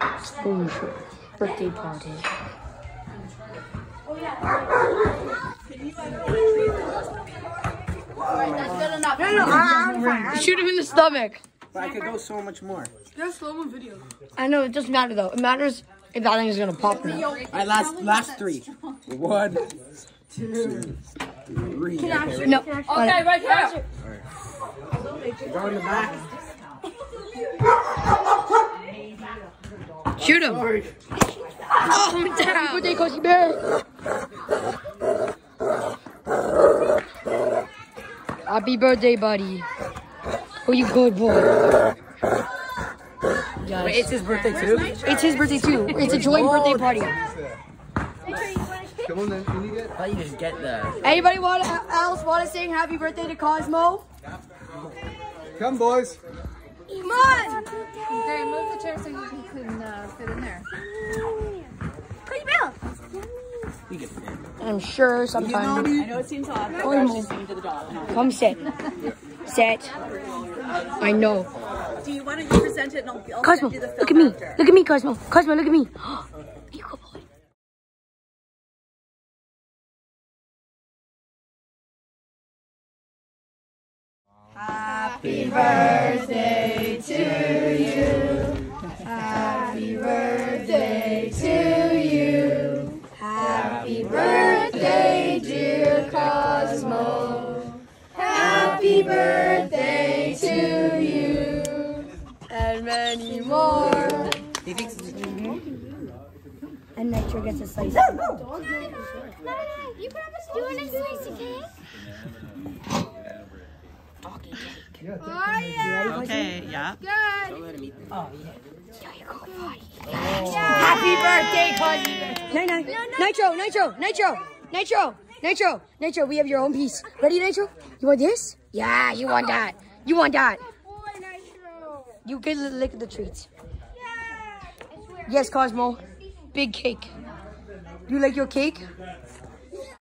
Exposure. Birthday party. oh yeah Shoot him in the stomach. But I could go so much more. That's slow mo video. I know, it doesn't matter though. It matters if that thing is gonna pop me. All right, last last three. One, two, three. Okay, No. Okay, right here. Go in the back. Shoot him. Oh, I'm down. Happy birthday, Cozy Bear. Happy birthday, buddy. Oh, you good boy. Yes. Wait, it's his birthday too. It's his birthday too. It's a joint birthday party. Come on then. Can you get? How you just get the? Anybody want else want to sing happy birthday to Cosmo? Come, boys. Come on. Okay, move the chair so you can uh, fit in there. I'm sure sometime. I know it seems odd, but we're actually to the dog. Come sit. Sit. I know. Do you want to present it and I'll, I'll Cosmo, send you the film look at me. after? Look at me, Cosmo. Cosmo, look at me. you good boy. And many more. And Nitro gets a slice. No, no, no, no. You promised doing a slice of cake? Oh, yeah. Okay, yeah. Good. Oh, yeah. Happy birthday, Cosmo. No, no. Nitro, Nitro, Nitro, Nitro, Nitro, Nitro. We have your own piece. Ready, Nitro? You want this? Yeah, you want that. You want that. You get a lick of the treats. Yes, Cosmo. Big cake. You like your cake?